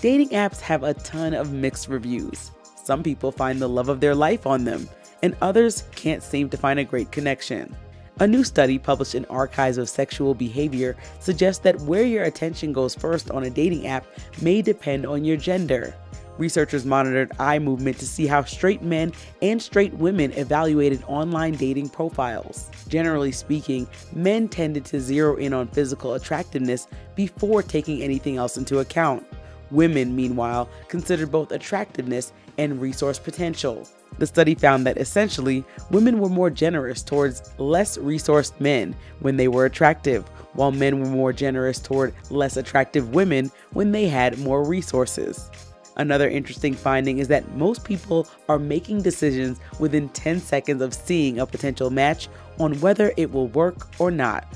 dating apps have a ton of mixed reviews. Some people find the love of their life on them, and others can't seem to find a great connection. A new study published in Archives of Sexual Behavior suggests that where your attention goes first on a dating app may depend on your gender. Researchers monitored eye movement to see how straight men and straight women evaluated online dating profiles. Generally speaking, men tended to zero in on physical attractiveness before taking anything else into account. Women, meanwhile, considered both attractiveness and resource potential. The study found that essentially, women were more generous towards less resourced men when they were attractive, while men were more generous toward less attractive women when they had more resources. Another interesting finding is that most people are making decisions within 10 seconds of seeing a potential match on whether it will work or not.